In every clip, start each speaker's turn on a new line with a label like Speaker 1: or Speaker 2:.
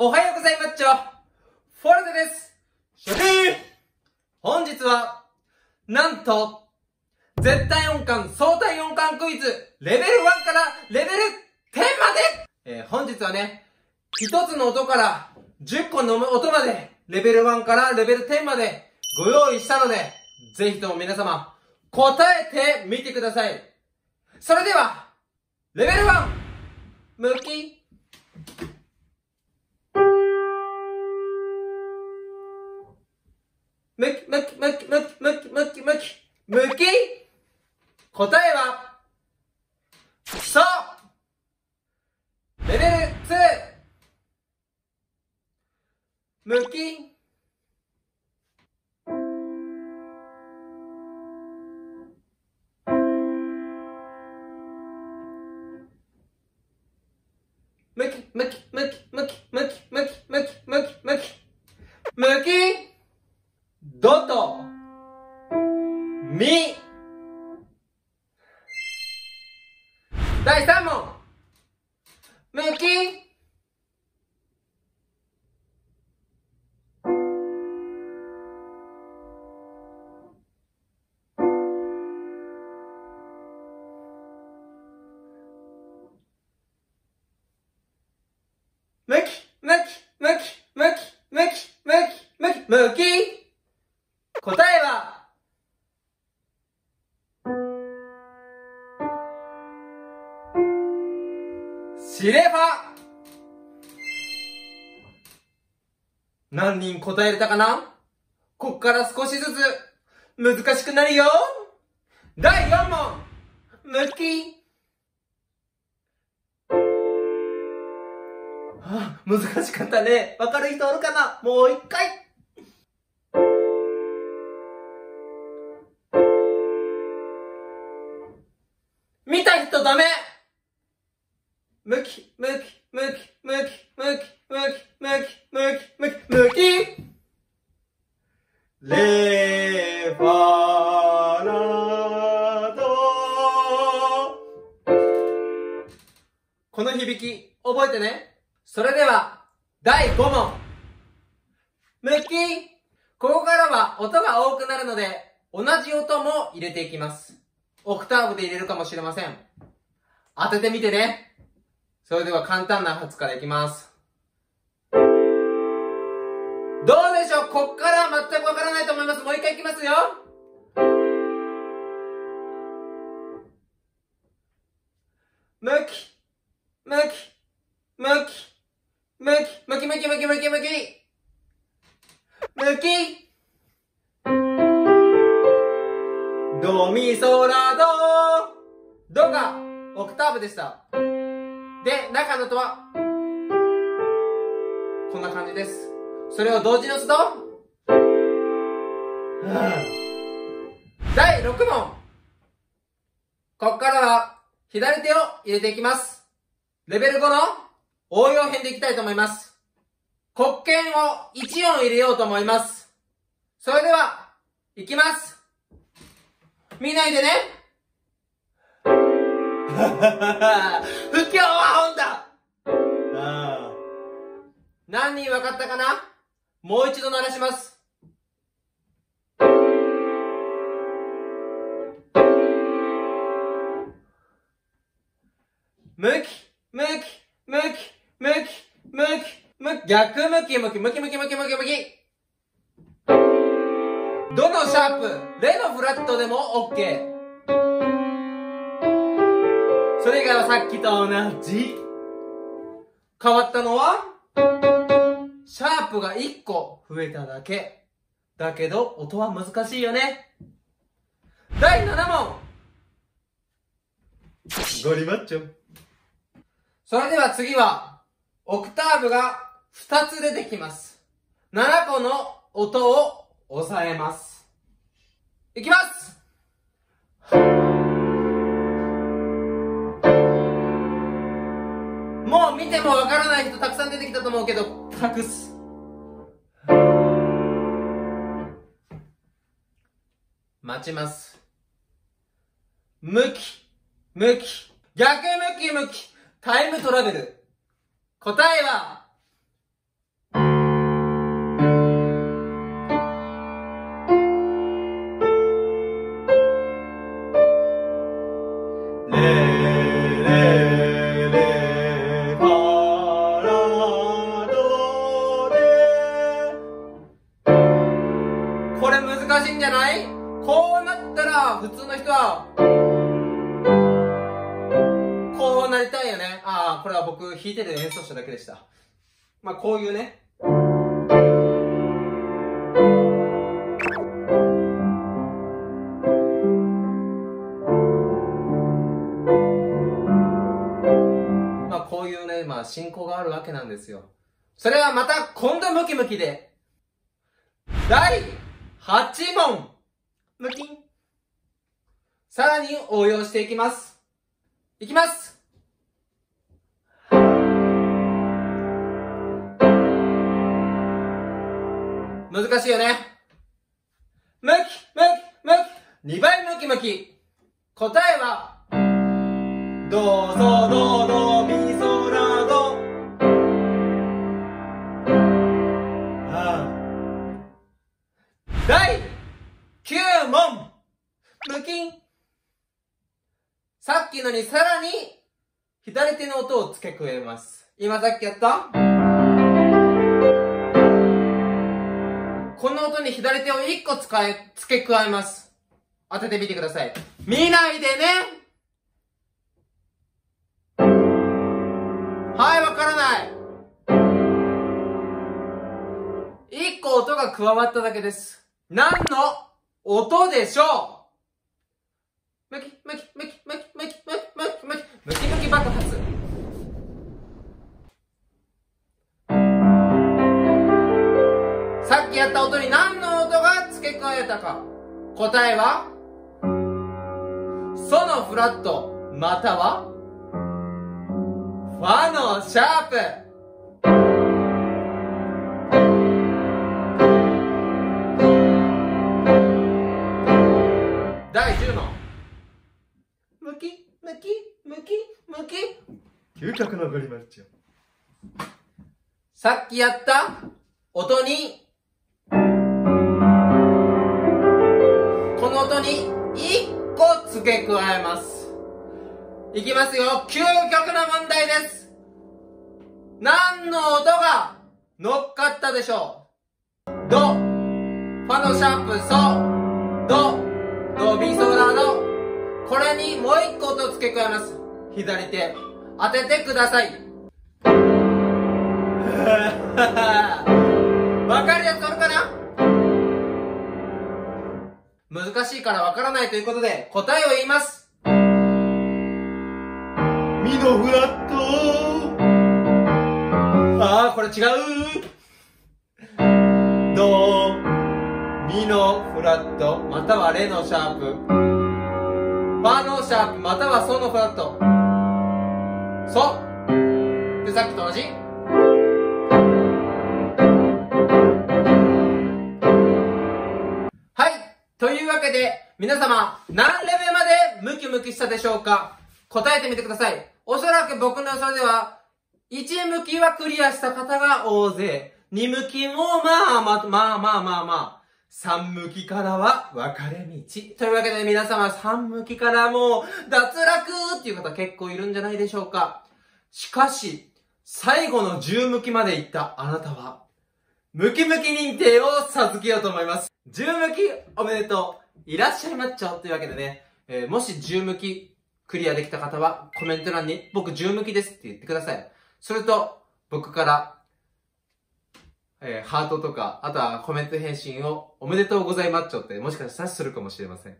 Speaker 1: おはようございますちょフォルテですシャ本日は、なんと、絶対音感、相対音感クイズ、レベル1からレベル10までえー、本日はね、一つの音から10個の音まで、レベル1からレベル10までご用意したので、ぜひとも皆様、答えてみてください。それでは、レベル 1! むき。むき、むき、むき、むき、むき、むき、むき、むき？答えは、そう！レベル 2! むき。むき、むき、むき、むき、答えは、シレファ。何人答えれたかな？こっから少しずつ。難しくなるよ。第4問。むき。あ、難しかったね。わかる人おるかな？もう一回。むき、むき、むき、むき、むき、むき、むき、むき、むき、むき。レファラドこの響き、覚えてね。それでは、第5問。むきここからは音が多くなるので、同じ音も入れていきます。オクターブで入れるかもしれません。当ててみてね。それでは簡単な発からいきます。どうでしょう？こっからは全くわからないと思います。もう一回いきますよ。むき、むき、むき、むき、むきむきむきむきむき。むき。ドミソラド。ドがオクターブでした。で、中の音は、こんな感じです。それを同時に押すと、第6問。こっからは、左手を入れていきます。レベル5の応用編でいきたいと思います。黒鍵を1音入れようと思います。それでは、いきます。見ないでね。不協和音だああ何人分かったかな？もう一度鳴らします。向き、向き、向き、向き、向き、向き、逆向き、向き、向き、向き、向き、向き、向き。どのシャープ、レのフラットでも OK。それ以外はさっきと同じ。変わったのは、シャープが1個増えただけ。だけど、音は難しいよね。第7問ゴリマッチョ。それでは次は、オクターブが2つ出てきます。7個の音を押さえます。いきます見てもわからない人たくさん出てきたと思うけど、隠す。待ちます。向き、向き、逆向き向き、タイムトラベル。答えは、こうなったら、普通の人は、こうなりたいよね。ああ、これは僕弾いてて演奏しただけでした。まあ、こういうね。まあ、こういうね、まあ、進行があるわけなんですよ。それはまた今度ムキムキで、第8問ムキンさらに応用していきます。いきます難しいよね。ムキムキムキ !2 倍ムキムキ答えは、どうぞどうぞみそらど。第9問無金さっきのにさらに左手の音を付け加えます。今さっきやった？この音に左手を1個使え、付け加えます。当ててみてください。見ないでねはい、わからない。1個音が加わっただけです。何の音でしょう？ムキムキムキムキムキムキムキムキムキムキ爆発。さっきやった音に何の音が付け加えたか。答えは？ソのフラットまたは？ファのシャープ。
Speaker 2: 究極のグリマッチ。
Speaker 1: さっきやった音に、この音に1個付け加えます。いきますよ。究極の問題です。何の音が乗っかったでしょう？ド、ファのシャープー、ソ、ド、ド、ビソラ、ド。これにもう1個音付け加えます。左手。当ててください。わかるやつあるかな？難しいからわからないということで、答えを言います。
Speaker 2: ミノフラット。
Speaker 1: ああ、これ違う。ド、ミのフラット、またはレのシャープ、ファのシャープ、またはソのフラット。そう。でさっきと同じ。はい。というわけで皆様何レベルまでムキムキしたでしょうか？答えてみてください。おそらく僕の予想では1向きはクリアした方が大勢。2向きもまあまあまあまあまあまあ。3向きからは分かれ道。というわけで皆様3向きからもう脱落っていう方結構いるんじゃないでしょうか。しかし、最後の10向きまで行ったあなたは、ムキムキ認定を授けようと思います。10向きおめでとういらっしゃいまっちょというわけでね、えー、もし10向きクリアできた方はコメント欄に僕10向きですって言ってください。それと、僕からえー、ハートとか、あとはコメント返信をおめでとうございまっちょってもしかしたらするかもしれません。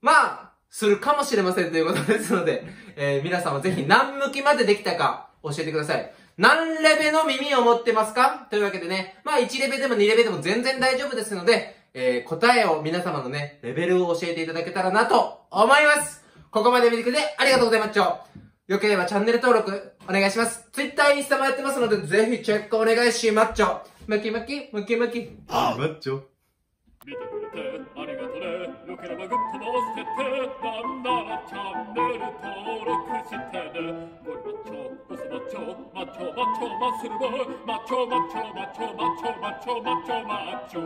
Speaker 1: まあ、するかもしれませんということですので、えー、皆さんはぜひ何向きまでできたか教えてください。何レベの耳を持ってますか？というわけでね、まあ1レベでも2レベでも全然大丈夫ですので、えー、答えを皆様のね、レベルを教えていただけたらなと思います。ここまで見てくれてありがとうございまっちょ。よければチャンネル登録お願いします。Twitter、インスタもやってますので、ぜひチェックお願いしまっちょ。ムキムキ、ムキムキ。
Speaker 2: あ、マッチョ。
Speaker 3: 見てくれてありがとね。よければグッドも押してて。なんならチャンネル登録してね。ゴリマッチョ、ボスマッチョ、マッチョ、マッチョ、マッスルボ。マッチョ、マッチョ、マッチョ、マッチョ、マッチョ、マッチョ、マッチョ。